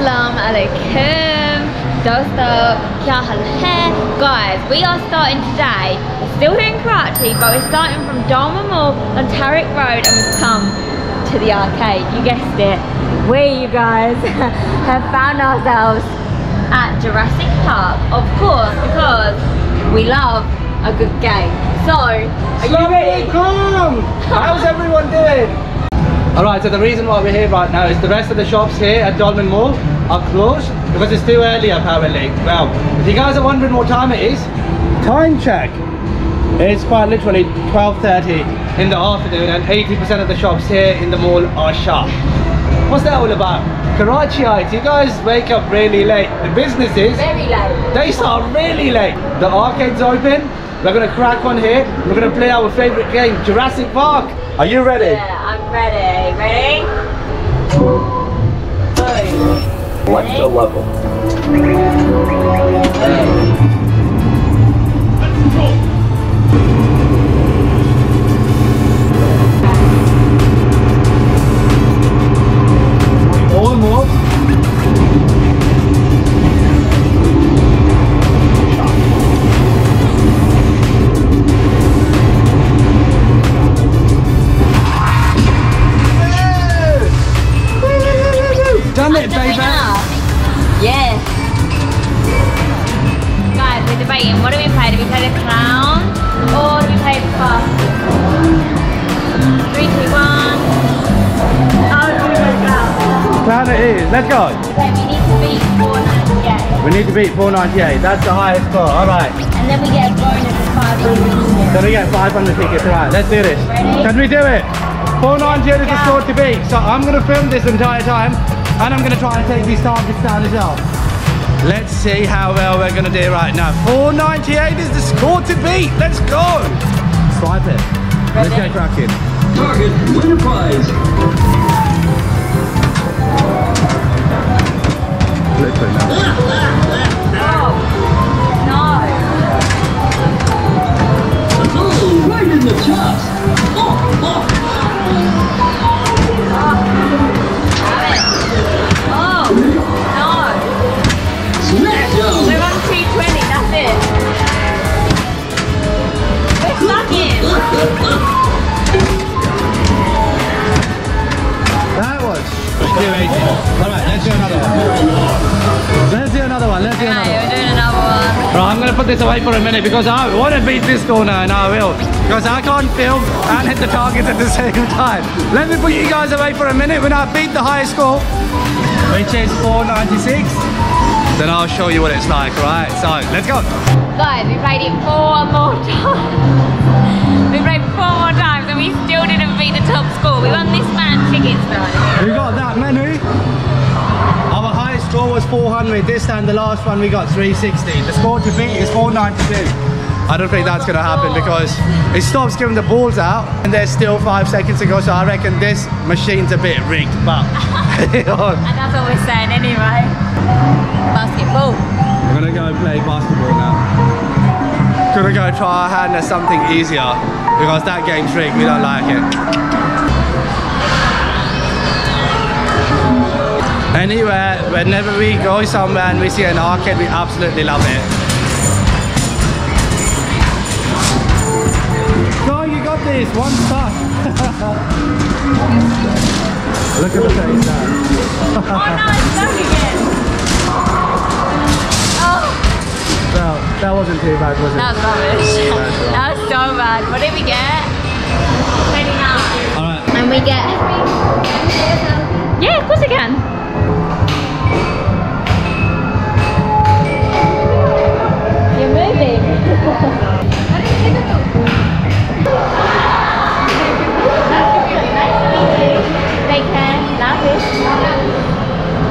Assalamu alaikum. Dosto, kya hal hai? Guys, we are starting today. We're still here in Karachi, but we're starting from Dolmen Mall on Tariq Road and we've come to the arcade. You guessed it. We, you guys, have found ourselves at Jurassic Park. Of course, because we love a good game. So, are you ready? Assalamualaikum. How's everyone doing? Alright, so the reason why we're here right now is the rest of the shops here at Dolmen Mall are closed because it's too early apparently. Well, if you guys are wondering what time it is, time check. It's quite literally 12.30 in the afternoon and 80% of the shops here in the mall are shut. What's that all about? Karachiites, you guys wake up really late. The businesses, Very late. they start really late. The arcade's open. We're gonna crack on here. We're gonna play our favorite game, Jurassic Park. Are you ready? Yeah, Ready. Ready? What's the level? Almost. Need to beat 498. That's the highest score. All right. And then we get a bonus of 500. So we get 500 tickets. All right. Let's do this. Ready? Can we do it? 498 is the score to beat. So I'm going to film this entire time and I'm going to try and take these targets down as well. Let's see how well we're going to do right now. 498 is the score to beat. Let's go. Swipe it. Let's Ready? get cracking. Target, win a Literally now. No. Oh, right in the. Oh, oh. Oh, to put this away for a minute because I want to beat this corner and I will. Because I can't film and hit the targets at the same time. Let me put you guys away for a minute. When I beat the highest score, which is 496, then I'll show you what it's like, right? So, let's go. Guys, we played it four more times. we played four more times and we still didn't beat the top score. We won this man tickets though. We got that many. Our highest score was 400 this time. The last one we got 360. The score to beat is 492. I don't think that's going to happen because it stops giving the balls out and there's still five seconds to go. So I reckon this machine's a bit rigged, but And that's what we're saying anyway. Basketball. we're going to go play basketball now. Gonna go try our hand at something easier because that game's rigged. We don't like it. Anywhere, whenever we go somewhere and we see an arcade, we absolutely love it. Go, you got this, one star. Look at the face now. Oh no, it's stuck again. Oh, Well, that wasn't too bad, was it? that was rubbish. That was so bad. What did we get? 29. Alright. And we get... Yeah, of course I can.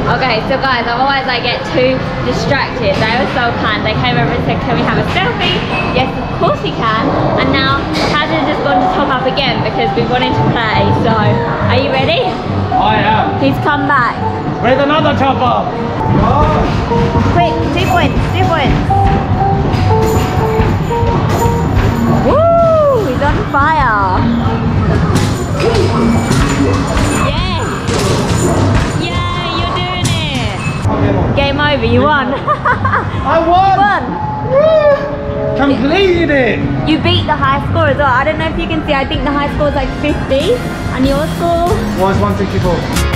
Okay, so guys, otherwise I get too distracted. They were so kind. They came over and said, can we have a selfie? Yes, of course we can. And now Taz has just gone to top up again because we wanted to play. So, are you ready? I am. He's come back. With another chopper. Quick, two points, two points. Woo! He's on fire. Yes! Yeah, you're doing it. Game over. You won. I won! won. Completed it! You beat the high score as well. I don't know if you can see. I think the high score is like 50, and your score. Was 164.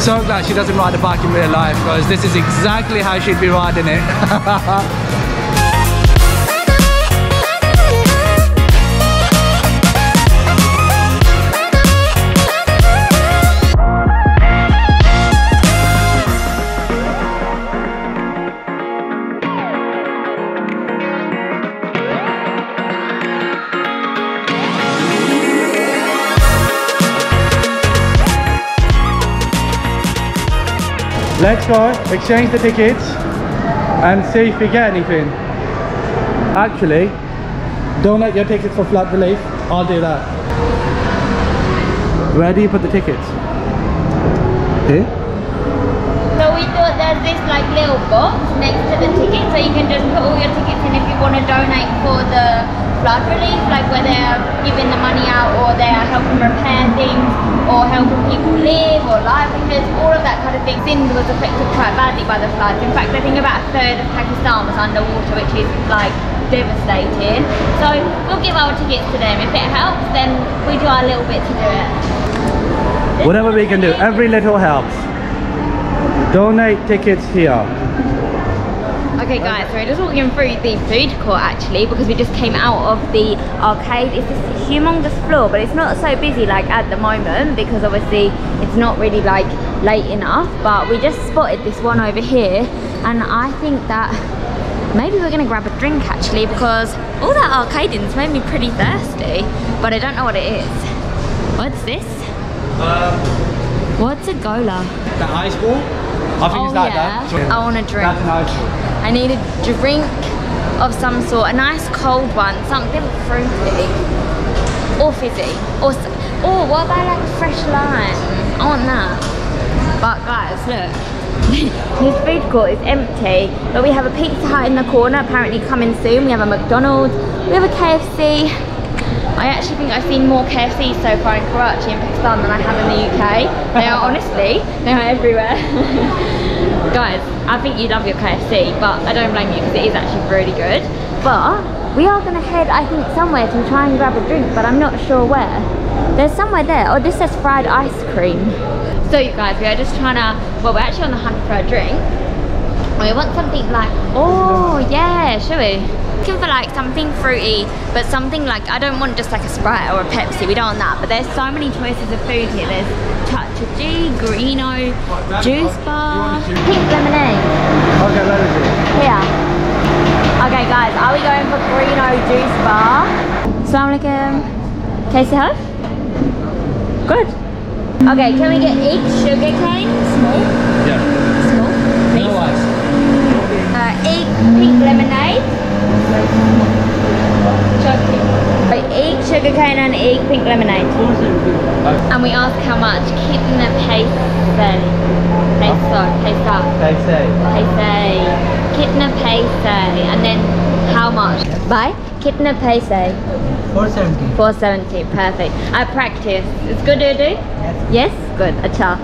So glad she doesn't ride a bike in real life because this is exactly how she'd be riding it. Let's go, exchange the tickets and see if we get anything. Actually, donate your tickets for flood relief. I'll do that. Where do you put the tickets? Here? So we thought there's this like little box next to the ticket, so you can just put all your tickets in if you want to donate for the flood relief, like where they're giving the money out or they're helping repair things or helping people live or livelihoods, all of that kind of thing. Sindh was affected quite badly by the floods. In fact, I think about a third of Pakistan was underwater, which is like devastating. So we'll give our tickets to them. If it helps, then we do our little bit to do it. Whatever we can do, every little helps. Donate tickets here. Okay guys, so we're just walking through the food court actually because we just came out of the arcade. It's this humongous floor but it's not so busy like at the moment because obviously it's not really like late enough but we just spotted this one over here and I think that maybe we're gonna grab a drink actually because all that arcading's made me pretty thirsty but I don't know what it is. What's this? Um, What's a gola? the ice ball? I think Oh it's like yeah, that. I want a drink. That's an ice ball. I need a drink of some sort, a nice cold one, something fruity or fizzy. Or, oh, what about like fresh lime? I want that. But guys, look, this food court is empty, but we have a Pizza Hut in the corner, apparently coming soon. We have a McDonald's, we have a KFC. I actually think I've seen more KFC so far in Karachi and Pakistan than I have in the UK. They are honestly, they are everywhere. Guys, I think you love your KFC, but I don't blame you because it is actually really good. But we are going to head, I think, somewhere to try and grab a drink, but I'm not sure where. There's somewhere there. Oh, this says fried ice cream. So you guys, we are just trying to, well, we're actually on the hunt for a drink. We want something like, oh yeah, should we? Looking for like something fruity, but something like, I don't want just like a Sprite or a Pepsi, we don't want that. But there's so many choices of food here. There's Chacha G, Greeno, Juice Bar, Pink Lemonade, Okay, where is it? here. Okay guys, are we going for Greeno Juice Bar? Assalamu alaikum. Tasty huh? Good. Okay, can we get each sugar cane? Small? Yeah. Small? Please. No ice. Uh, egg pink lemonade. Chocolate. Wait, egg sugar cane and egg pink lemonade. And we ask how much. Kitna paise. Peso. Peso. They say. Paise. Kitna paise. And then how much? Buy? Kitna paise. 470. 470. Perfect. I practice. It's good Urdu? Yes. Yes? Good. Acha.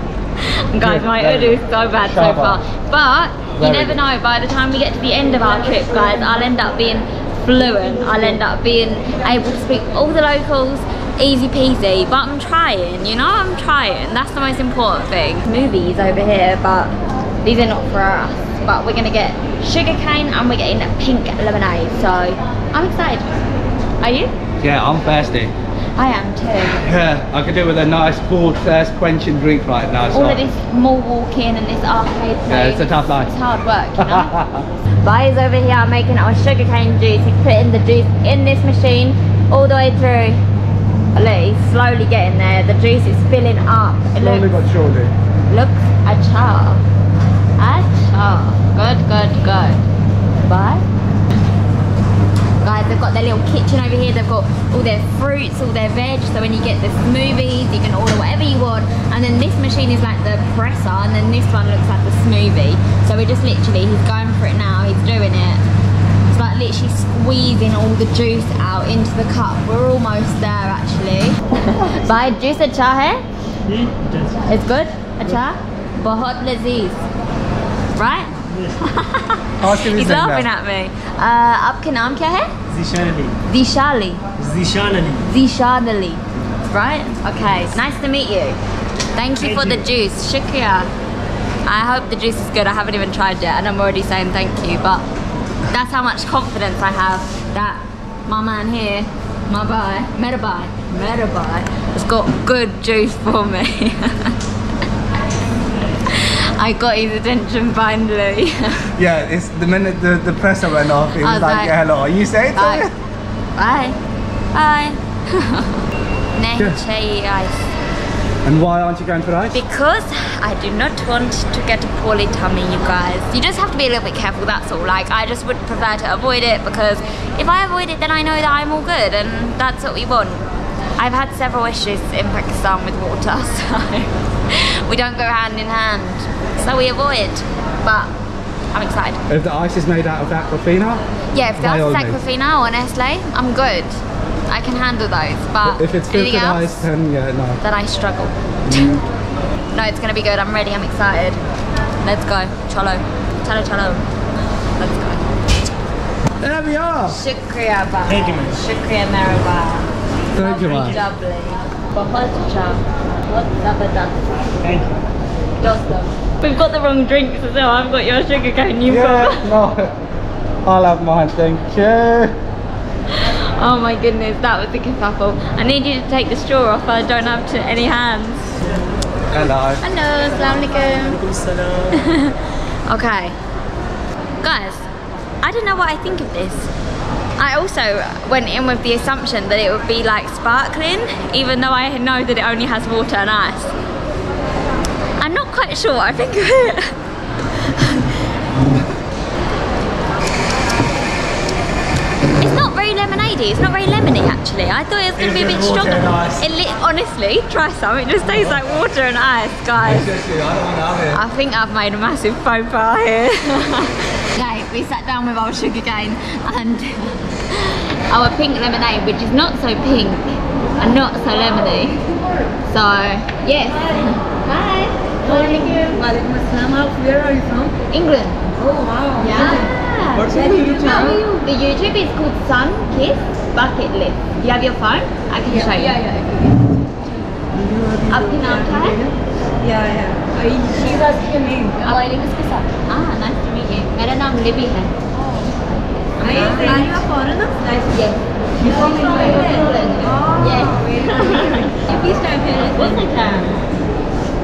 Guys, my Urdu is so bad so far. Shaba. But you never know, by the time we get to the end of our trip, guys, I'll end up being fluent. I'll end up being able to speak all the locals, easy peasy. But I'm trying, you know, I'm trying. That's the most important thing. Movies over here, but these are not for us. But we're gonna get sugar cane and we're getting pink lemonade. So I'm excited. Are you? Yeah, I'm thirsty. I am too. Yeah, I could do with a nice cool thirst quenching drink right now. So. All of this mall walking and this arcade place. Yeah, it's a tough life. It's hard work, you know. Buy's over here are making our sugarcane juice. He's putting the juice in this machine all the way through. Look, he's slowly getting there. The juice is filling up. It Slowly looks, but surely. looks a char. A char. Good, good, good. Bye guys they've got their little kitchen over here. They've got all their fruits all their veg. So when you get the smoothies you can order whatever you want. And then this machine is like the presser and then this one looks like the smoothie. So we're just literally he's going for it now. He's doing it. It's like literally squeezing all the juice out into the cup. We're almost there actually. Bhai juice acha hai hmm? it's good? Acha bahut lazeez right? Ask him his He's name laughing now. at me. Uh, आपके नाम क्या है? Zishan Ali. Dishali. Zishan Ali. Zishadali. Right? Okay. Nice to meet you. Thank you Thank for the you. juice. Shukriya. I hope the juice is good. I haven't even tried yet and I'm already saying thank you. But that's how much confidence I have that my man here, my boy, Metabai, Metabai, has got good juice for me. I got his attention finally. yeah, it's the minute the, the presser went off, it was, was like, like, yeah, hello, you say bye, Bye. Bye. Bye. Neche ice. And why aren't you going for ice? Because I do not want to get a poorly tummy, you guys. You just have to be a little bit careful, that's all. Like, I just would prefer to avoid it because if I avoid it, then I know that I'm all good and that's what we want. I've had several issues in Pakistan with water, so we don't go hand in hand. So we avoid, but I'm excited. If the ice is made out of Aquafina, Yeah, if By that's all means. Aquafina or Nestle, I'm good. I can handle those, but if it's anything filtered else, ice, then yeah, no. then I struggle. Mm. no, it's gonna be good. I'm ready. I'm excited. Let's go. Cholo. Cholo, cholo. Let's go. There we are! Shukriya, Baba. Thank you, ma'am. Shukriya, Maraba. Thank you, man. Lovely. Bahut acha. What zabardast. Thank you. Dostum. Uh, we've got the wrong drinks as well. I've got your sugar cane. You've Yeah, no. I'll have mine, thank you. Oh my goodness, that was the kerfuffle. I need you to take the straw off. I don't have to, any hands. Hello. Hello, assalamu alaikum. Okay. Guys, I don't know what I think of this. I also went in with the assumption that it would be like sparkling, even though I know that it only has water and ice. I'm not quite sure what I think of it. It's not very lemonade it's not very lemony actually. I thought it was going to be a bit stronger. and ice. It li- honestly, try some, it just tastes like water and ice, guys. I don't want to have it. I think I've made a massive faux pas here. we sat down with our sugar cane and our pink lemonade, which is not so pink and not so lemony. So, yes. Hi. How are you? Where are you from? England. Oh, wow. Yeah. yeah. What's your YouTube channel? The YouTube is called Sun Kiss Bucket List. Do you have your phone? I can yeah, show you. Yeah, yeah. Up in our Yeah, yeah. She's asking your name. My name is Kisa? Ah. मेरा नाम Libby है. Are you, are you a foreigner? Yes. You from England. Yes. You please type here. Of course I can.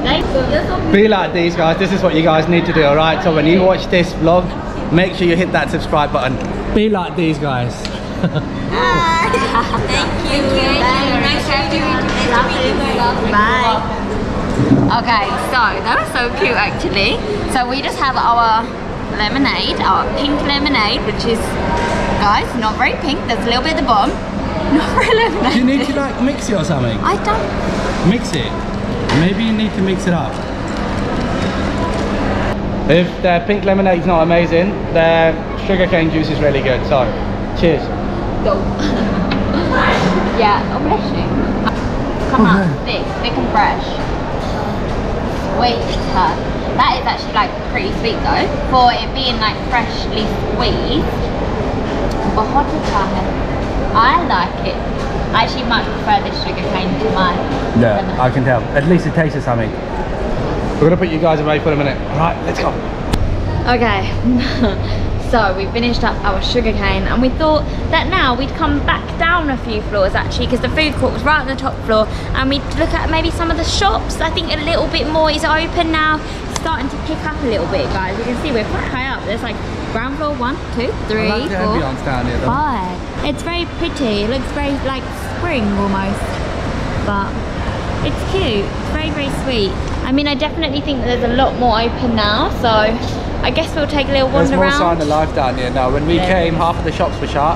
Thank you. Be like these guys, this is what you guys need to do, alright? So when you watch this vlog, make sure you hit that subscribe button. Be like these guys. Thank you. Thank you. Nice to meet you. Nice to meet you. Bye. Okay, so that was so cute actually. So we just have our lemonade, our pink lemonade, which is, guys, not very pink. There's a little bit at the bottom. Not very lemonade. Do you need to like mix it or something? I don't. Mix it. Maybe you need to mix it up. If their pink lemonade's not amazing, their sugarcane juice is really good. So, cheers. Go. yeah, oh bless you. Come on, thick, thick and fresh. Sweet. That is actually like pretty sweet though. For it being like freshly squeezed. I like it. I actually much prefer this sugar cane to mine. Yeah, I can tell. At least it tastes of something. We're gonna put you guys away for a minute. All right, let's go. Okay. so we finished up our sugarcane and we thought that now we'd come back down a few floors actually because the food court was right on the top floor and we'd look at maybe some of the shops. I think a little bit more is open now Starting to pick up a little bit guys. You can see we're quite high up. There's like ground floor, one, two, three, like four, here five. It's very pretty. It looks very like spring almost. But it's cute. It's very, very sweet. I mean, I definitely think that there's a lot more open now. So I guess we'll take a little wander There's wander more around. sign of life down here now. When we There came, half of the shops were shut.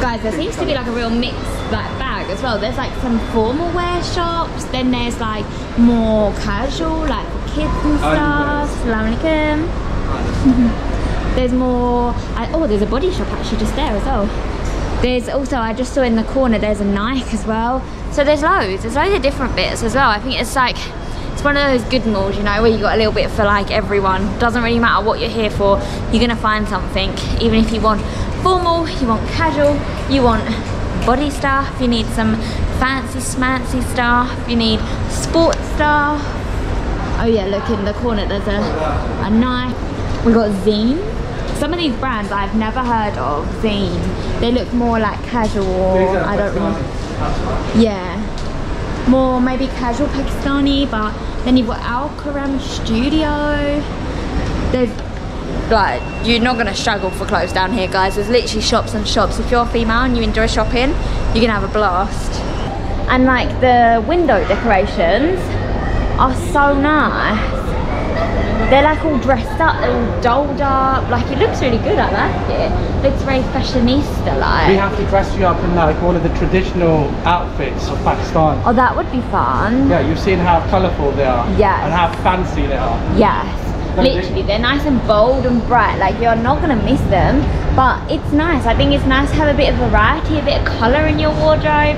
Guys, there seems to be like a real mix, like bag as well. There's like some formal wear shops, then there's like more casual, like for kids and oh, stuff. Salam alaikum. There's more. I, oh, there's a body shop actually just there as well. There's also I just saw in the corner there's a Nike as well. So there's loads. There's loads of different bits as well. I think it's like it's one of those good malls, you know, where you got a little bit for like everyone. Doesn't really matter what you're here for. You're gonna find something. Even if you want formal, you want casual, you want body stuff, you need some fancy smancy stuff, you need sports stuff. Oh yeah, look in the corner, there's a, a knife. We got Zeen. Some of these brands I've never heard of, Zeen. They look more like casual, I don't know. yeah. More maybe casual Pakistani, but then you've got Al Karam Studio. There's like you're not gonna struggle for clothes down here guys there's literally shops and shops if you're female and you enjoy shopping you're gonna have a blast and like the window decorations are so nice they're like all dressed up they're all dolled up like it looks really good I like it looks very fashionista like We have to dress you up in like one of the traditional outfits of Pakistan. oh that would be fun Yeah, you've seen how colourful they are. Yeah. And how fancy they are. Yes. Literally, they're nice and bold and bright. Like you're not gonna miss them, but it's nice. I think it's nice to have a bit of variety, a bit of colour in your wardrobe.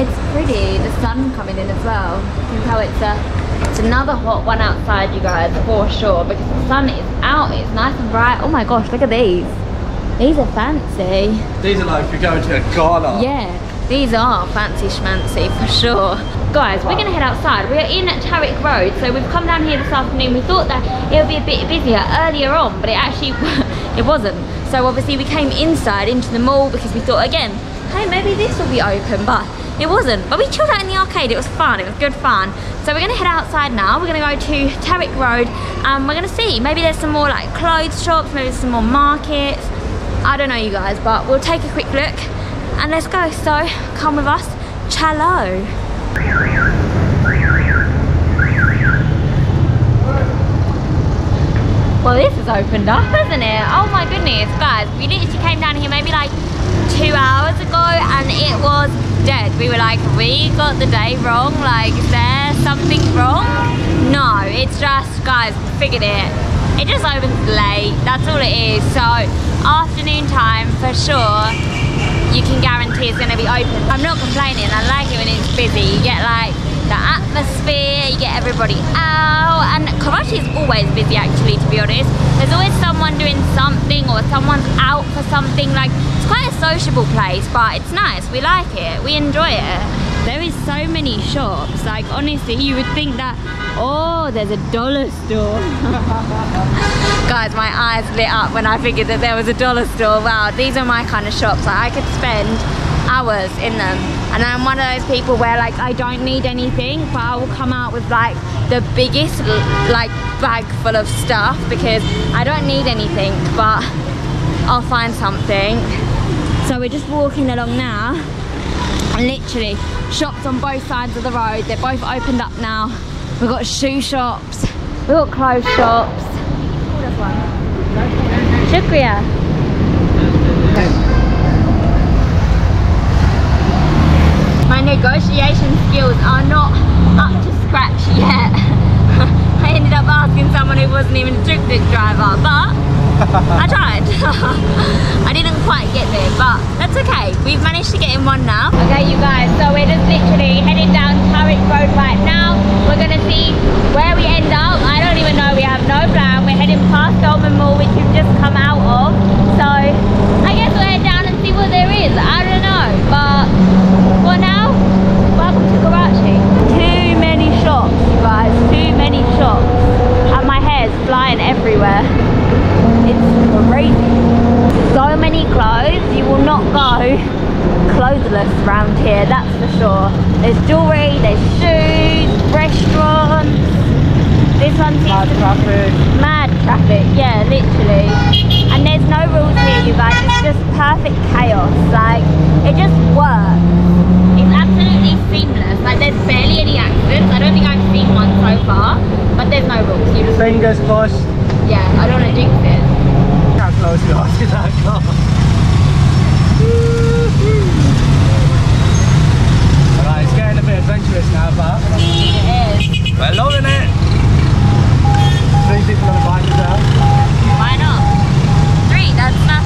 It's pretty. The sun coming in as well. You can tell it's a, it's another hot one outside, you guys, for sure. Because the sun is out. It's nice and bright. Oh my gosh, look at these. These are fancy. These are like if you're going to a gala. Yeah, these are fancy schmancy for sure. Guys, we're gonna head outside. We're in Tariq Road, so we've come down here this afternoon. We thought that it would be a bit busier earlier on, but it actually, it wasn't. So obviously we came inside into the mall because we thought again, hey, maybe this will be open, but it wasn't. But we chilled out in the arcade, it was fun, it was good fun. So we're gonna head outside now. We're gonna go to Tariq Road and we're gonna see. Maybe there's some more like clothes shops, maybe some more markets. I don't know you guys, but we'll take a quick look and let's go. So come with us, Chalo. Well, this has opened up, hasn't it? Oh my goodness, guys, we literally came down here maybe like two hours ago and it was dead. We were like, we got the day wrong, like, is there something wrong? No, it's just, guys, figured it. It just opens late, that's all it is. So, afternoon time for sure you can guarantee it's going to be open. I'm not complaining, I like it when it's busy. You get like the atmosphere, you get everybody out. And Karachi is always busy actually, to be honest. There's always someone doing something or someone's out for something. Like, it's quite a sociable place, but it's nice. We like it, we enjoy it. There is so many shops, like honestly, you would think that, oh, there's a dollar store. Guys, my eyes lit up when I figured that there was a dollar store. Wow, these are my kind of shops. Like, I could spend hours in them. And I'm one of those people where like I don't need anything, but I will come out with like the biggest like bag full of stuff because I don't need anything, but I'll find something. So we're just walking along now. And literally, shops on both sides of the road. They're both opened up now. We've got shoe shops. We've got clothes shops. Shukriya. Negotiation skills are not up to scratch yet. I ended up asking someone who wasn't even a tuk-tuk driver, but I tried. I didn't quite get there, but that's okay. We've managed to get in one now. Okay, you guys, so we're just literally heading down Tariq Road right now. We're gonna see where we end up. I don't even know, we have no plan. We're heading past Dolmen Mall, which we've just come out of. So, I guess we'll head down and see what there is. I don't know, but for now, welcome to Karachi. Too many shops, you guys, And my hair's flying everywhere. It's crazy. So many clothes, you will not go clothesless around here, that's for sure. There's jewellery, there's shoes, restaurants. This one seems Hard traffic. mad traffic, yeah, literally. And there's no rules here, you guys. It's just perfect chaos. Like, it just works. Like there's barely any accidents. I don't think I've seen one so far, but there's no rules. You just Fingers crossed. Yeah, I don't want to jinx it. How close we are to that car. Alright, it's getting a bit adventurous now, but... We're it! Three people on the bike. Why not? Three, that's.